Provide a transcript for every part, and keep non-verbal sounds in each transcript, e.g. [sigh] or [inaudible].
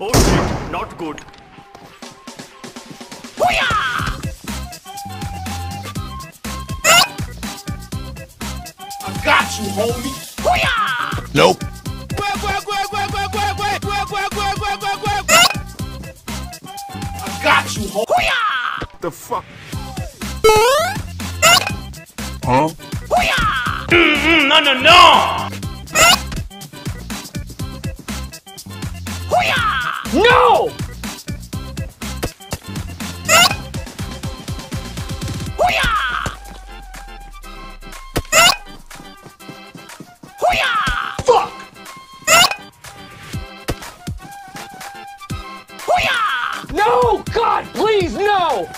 Oh shit, not good. I got you, homie. Nope. I got you, homie. The fuck? Huh? No, no, no! No! No! God, please, no!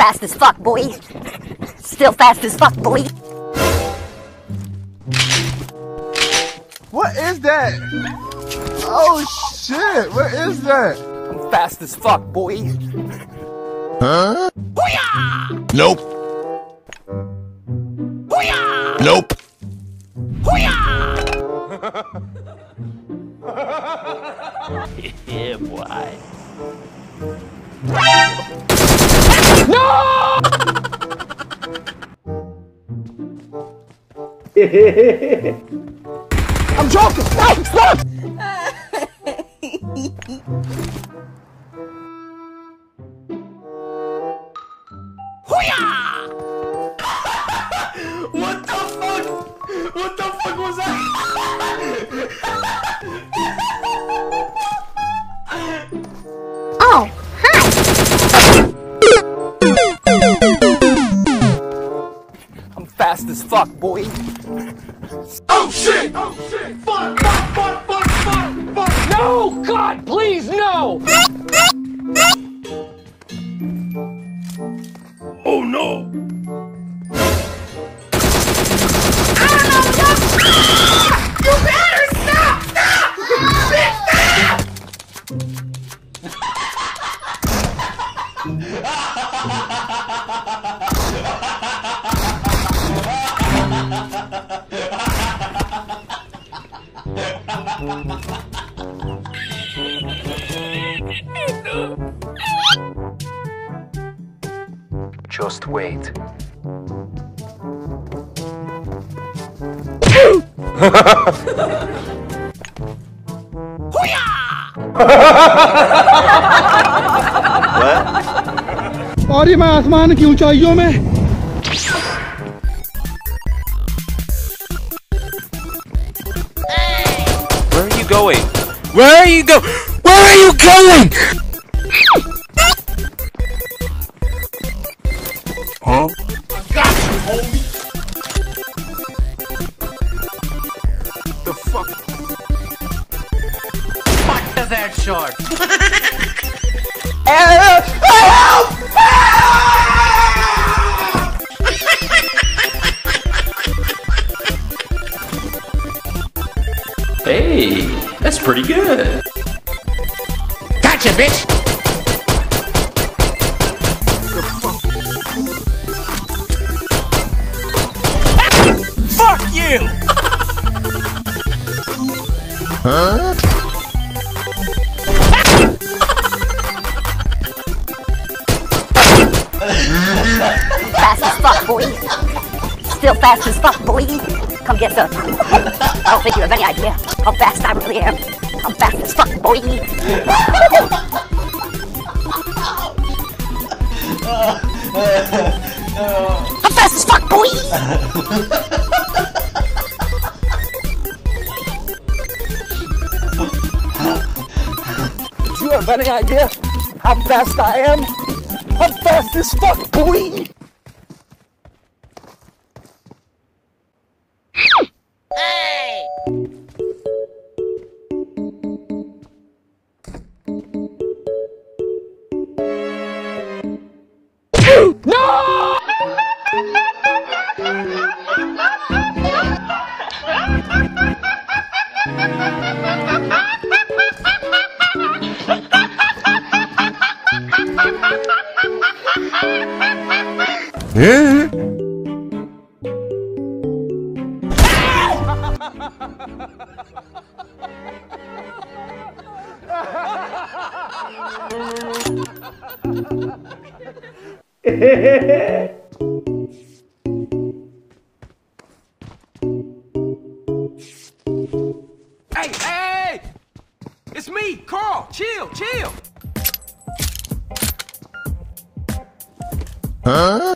Fast as fuck, boy. Still fast as fuck, boy. What is that? Oh shit! What is that? I'm fast as fuck, boy. Huh? Nope. Nope. Yeah, [laughs] I'm joking! Stop! Stop! [laughs] What the fuck? What the fuck was that? [laughs] Oh shit! Oh shit! Fuck! Fuck! Fuck! Fuck! Fuck! Fuck! No! God, please, no! [laughs] Just wait. और ये मैं आसमान की ऊंचाइयों में Where are you going? Where are you go? Where are you going? Huh? Got you, homie. The fuck? What does that shot? Help! Help! Hey, that's pretty good. Gotcha, bitch! You! Huh? [laughs] Fast as fuck, boy. Still fast as fuck, boy. Come get some. I don't think you have any idea how fast I really am. I'm fast as fuck, boy. [laughs] I'm fast as fuck, boy. [laughs] have any idea how fast I am? I'm fast as fuck, boy! Yeah. [laughs] hey, hey! It's me, Carl. Chill, chill. Huh?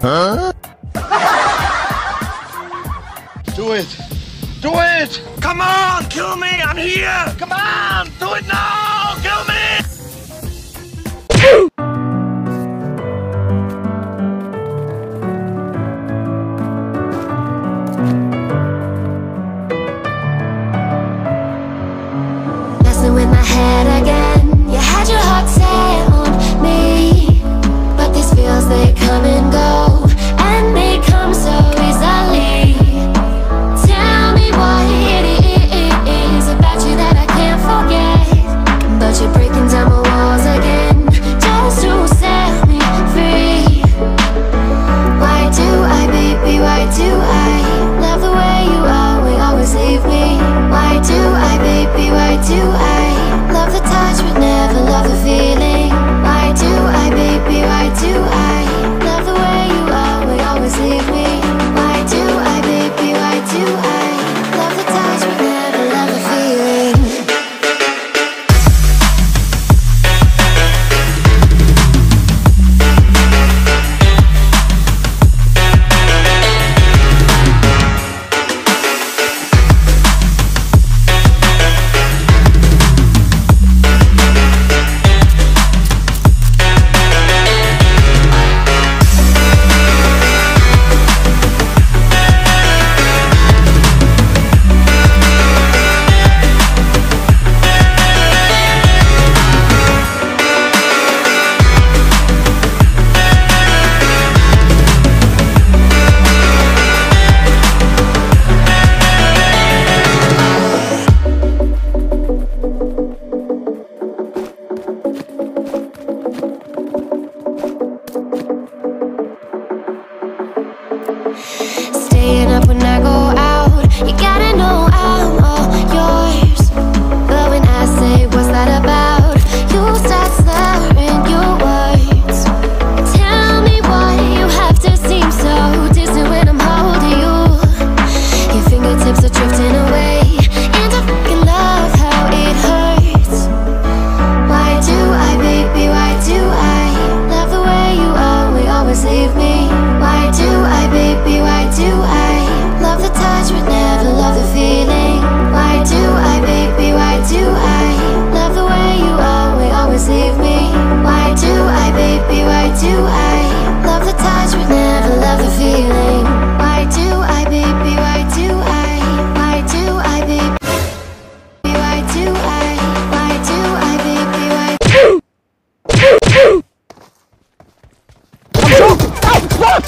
huh? [laughs] Do it! Do it! Come on, kill me! I'm here! Come on! Do it now! Kill me!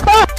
Ah!